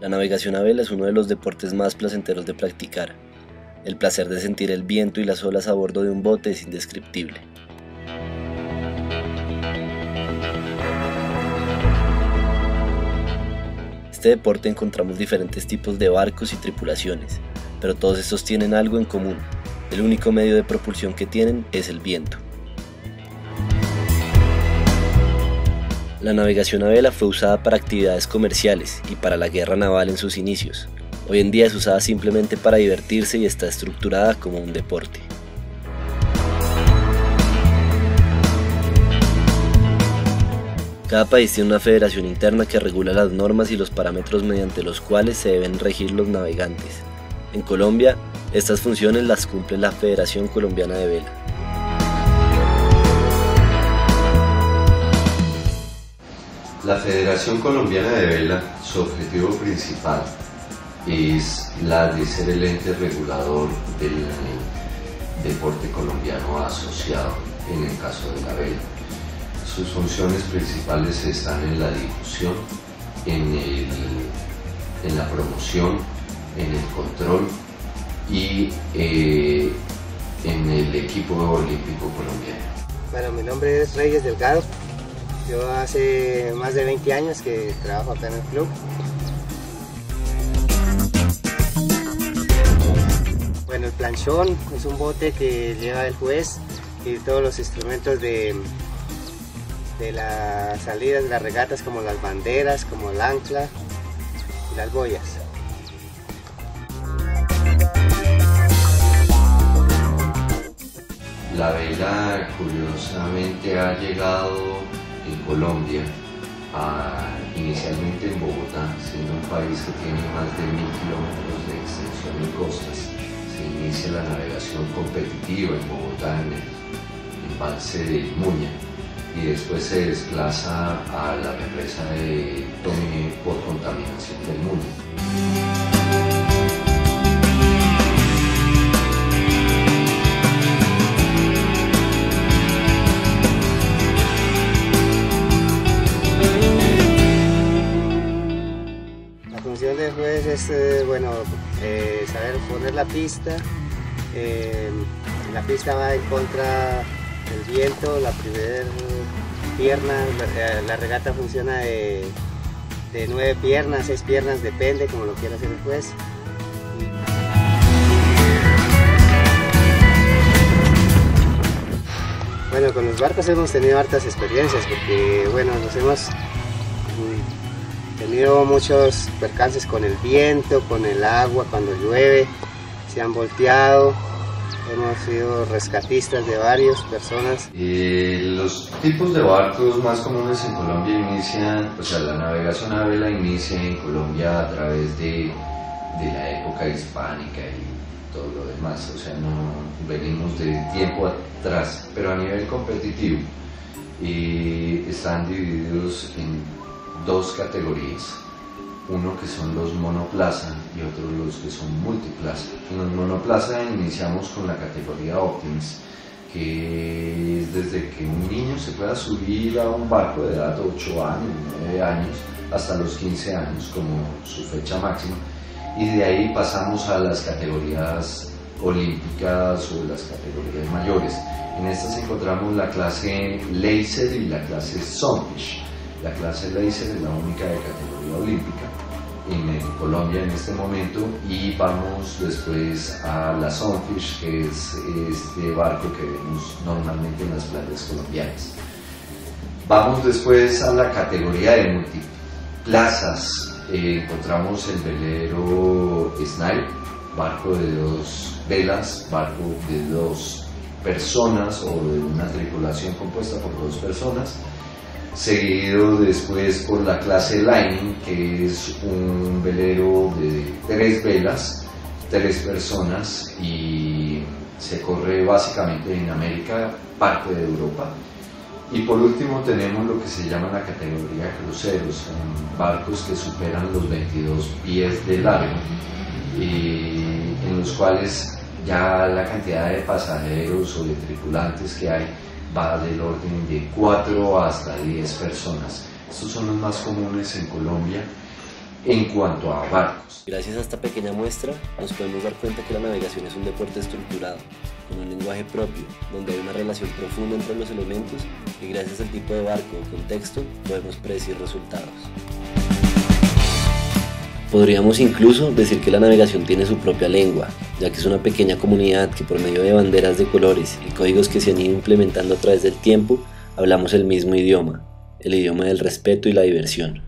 La navegación a vela es uno de los deportes más placenteros de practicar. El placer de sentir el viento y las olas a bordo de un bote es indescriptible. este deporte encontramos diferentes tipos de barcos y tripulaciones, pero todos estos tienen algo en común. El único medio de propulsión que tienen es el viento. La navegación a vela fue usada para actividades comerciales y para la guerra naval en sus inicios. Hoy en día es usada simplemente para divertirse y está estructurada como un deporte. Cada país tiene una federación interna que regula las normas y los parámetros mediante los cuales se deben regir los navegantes. En Colombia, estas funciones las cumple la Federación Colombiana de Vela. La Federación Colombiana de Vela, su objetivo principal es la de ser el ente regulador del deporte colombiano asociado en el caso de la vela sus funciones principales están en la difusión, en, la promoción, en el control y eh, en el equipo olímpico colombiano. Bueno, mi nombre es Reyes Delgado. Yo hace más de 20 años que trabajo acá en el club. Bueno, el planchón es un bote que lleva el juez y todos los instrumentos de, de las salidas de las regatas como las banderas, como el ancla y las boyas. La vela curiosamente ha llegado en Colombia, inicialmente en Bogotá, siendo un país que tiene más de mil kilómetros de extensión y costas. Se inicia la navegación competitiva en Bogotá en el embalse de Muña y después se desplaza a la represa de Tomé por contaminación del mundo. Función del juez es eh, bueno, eh, saber poner la pista. Eh, la pista va en contra del viento, la primera pierna, la, regata funciona de, nueve piernas, seis piernas, depende como lo quiera hacer el juez. Bueno, con los barcos hemos tenido hartas experiencias porque, bueno, nos hemos tenido muchos percances con el viento, con el agua, cuando llueve, se han volteado, Hemos sido rescatistas de varias personas. los tipos de barcos más comunes en Colombia inician, o sea, la navegación a vela inicia en Colombia a través de, de la época hispánica y todo lo demás, o sea, no venimos de tiempo atrás, pero a nivel competitivo. Están divididos en dos categorías uno que son los monoplaza y otro los que son multiplaza. En los monoplaza iniciamos con la categoría Optimus, que es desde que un niño se pueda subir a un barco de edad de 8 años, 9 años, hasta los 15 años como su fecha máxima, y de ahí pasamos a las categorías olímpicas o las categorías mayores. En estas encontramos la clase Laser y la clase Sunfish. La clase Laser es la única de categoría olímpica en, Colombia en este momento y vamos después a la Sunfish, que es este barco que vemos normalmente en las playas colombianas. Vamos después a la categoría de multiplazas. Eh, encontramos el velero Snipe, barco de dos velas, barco de dos personas o de una tripulación compuesta por dos personas seguido después por la clase Lightning, que es un velero de tres velas, tres personas y se corre básicamente en América, parte de Europa. Y por último tenemos lo que se llama la categoría cruceros, barcos que superan los 22 pies de largo, y en los cuales ya la cantidad de pasajeros o de tripulantes que hay va del orden de 4 hasta 10 personas. Estos son los más comunes en Colombia en cuanto a barcos. Gracias a esta pequeña muestra nos podemos dar cuenta que la navegación es un deporte estructurado, con un lenguaje propio, donde hay una relación profunda entre los elementos y gracias al tipo de barco o contexto podemos predecir resultados. Podríamos incluso decir que la navegación tiene su propia lengua, ya que es una pequeña comunidad que por medio de banderas de colores y códigos que se han ido implementando a través del tiempo, hablamos el mismo idioma, el idioma del respeto y la diversión.